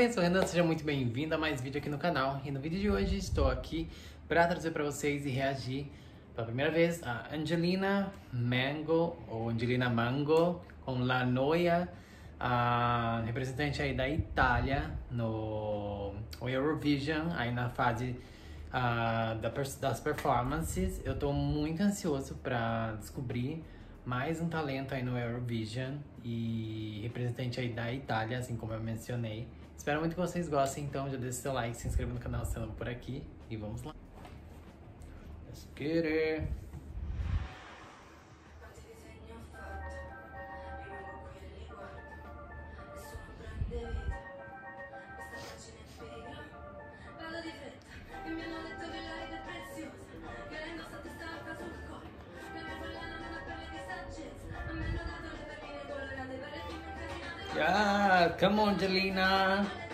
Oi, eu sou Renan, seja muito bem-vindo a mais vídeo aqui no canal. E no vídeo de hoje estou aqui para trazer para vocês e reagir pela primeira vez a Angelina Mango, ou Angelina Mango, com La Noia, a representante aí da Itália no Eurovision, aí na fase uh, das performances. Eu estou muito ansioso para descobrir mais um talento aí no Eurovision e representante aí da Itália, assim como eu mencionei. Espero muito que vocês gostem, então já deixe seu like, se inscreva no canal se não por aqui e vamos lá. Let's get it. Dad, come on, Jelena.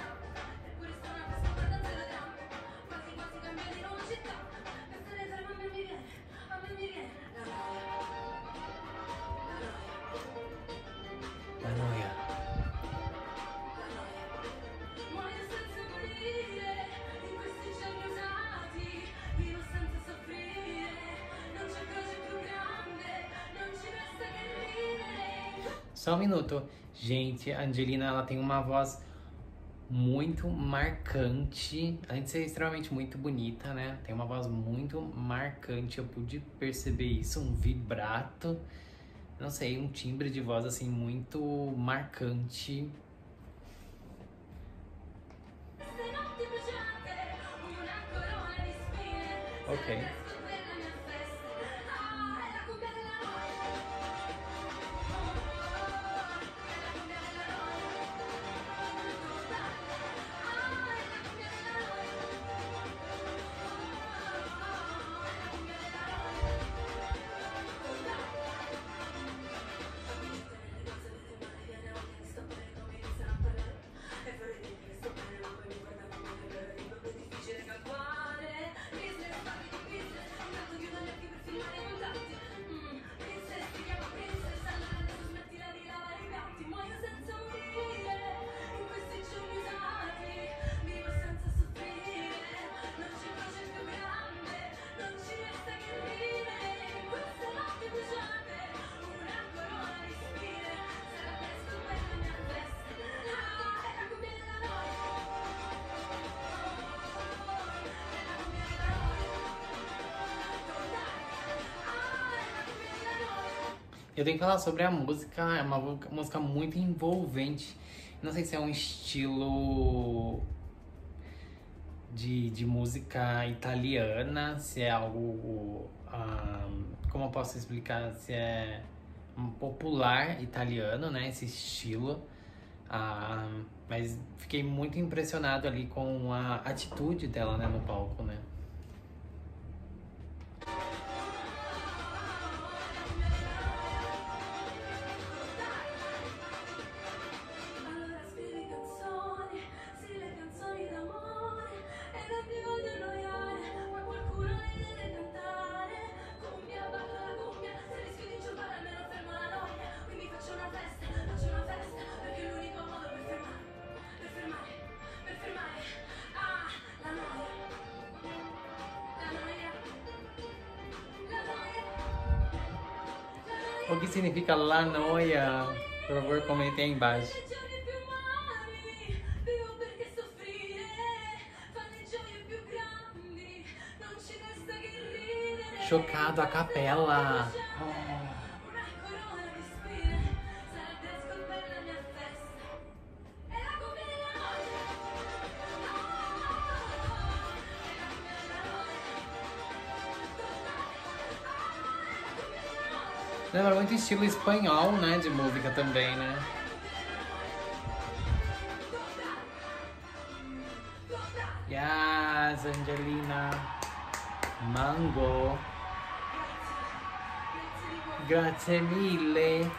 Só um minuto. Gente, a Angelina, ela tem uma voz muito marcante. Além de ser extremamente muito bonita, né? Tem uma voz muito marcante. Eu pude perceber isso, um vibrato. Não sei, um timbre de voz assim muito marcante. Ok. Eu tenho que falar sobre a música, é uma música muito envolvente. Não sei se é um estilo de, de música italiana, se é algo. Um, como eu posso explicar? Se é um popular italiano, né? Esse estilo. Um, mas fiquei muito impressionado ali com a atitude dela né, no palco, né? O que significa La Noia? Por favor, comente aí embaixo. Chocado a capela. Lembra muito estilo espanhol, né? De música também, né? Yes, Angelina. Mango. Grazie mille.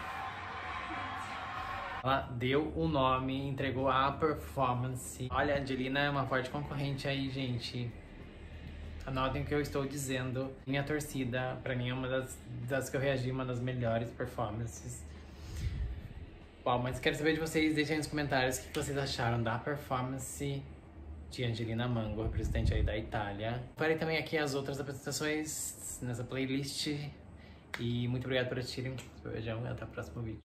Ela deu o nome, entregou a performance. Olha, a Angelina é uma forte concorrente aí, gente. Anotem o que eu estou dizendo. Minha torcida, para mim, é uma das, das que eu reagi, uma das melhores performances. Bom, mas quero saber de vocês, deixem nos comentários o que vocês acharam da performance de Angelina Mango, representante aí da Itália. Farei também aqui as outras apresentações nessa playlist. E muito obrigado por assistirem. Beijão e até o próximo vídeo.